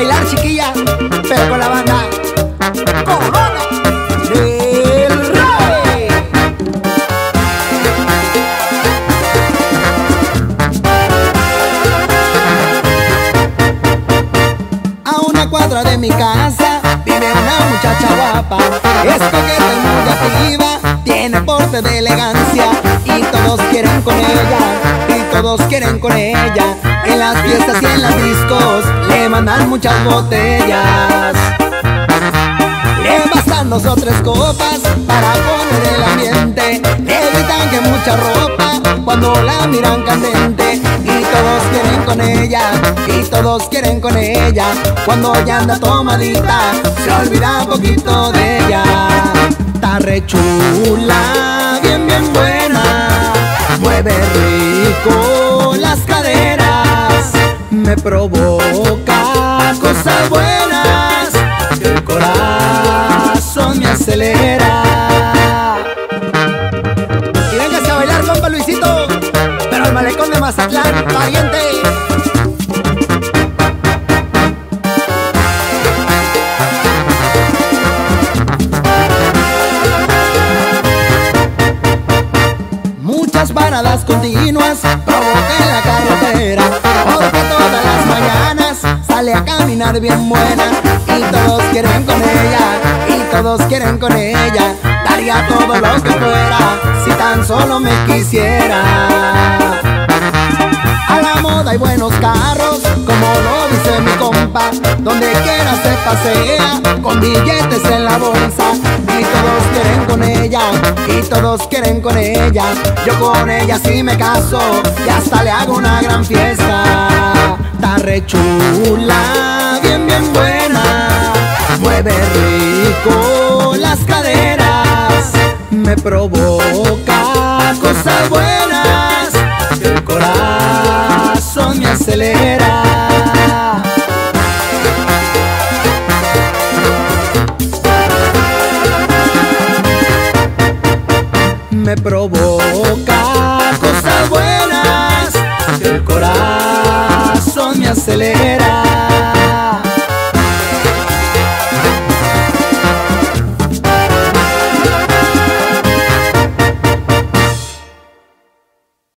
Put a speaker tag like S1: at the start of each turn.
S1: bailar, chiquilla, pero con la banda Rey. A una cuadra de mi casa vive una muchacha guapa, es coqueta y muy activa, tiene porte de elegancia y todos quieren con ella, todos quieren con ella. En las fiestas y en las discos le mandan muchas botellas. Le bastan dos o tres copas para poner el ambiente. Le gritan que mucha ropa cuando la miran candente. Y todos quieren con ella, y todos quieren con ella. Cuando ya anda tomadita, se olvida poquito de ella. Está Me provoca cosas buenas. El corazón me acelera. Y véngase a bailar, compa Luisito. Pero al malecón de Mazatlán, pariente. Muchas paradas continuas provocan la carretera caminar bien buena Y todos quieren con ella, y todos quieren con ella Daría todo lo que fuera, si tan solo me quisiera a la moda hay buenos carros, como lo dice mi compa. Donde quiera se pasea, con billetes en la bolsa. Y todos quieren con ella, y todos quieren con ella. Yo con ella sí me caso, y hasta le hago una gran fiesta. Está re bien buena. Mueve rico las caderas, me provoca cosas buenas. El corazón me acelera. Me provoca cosas buenas. El corazón me acelera.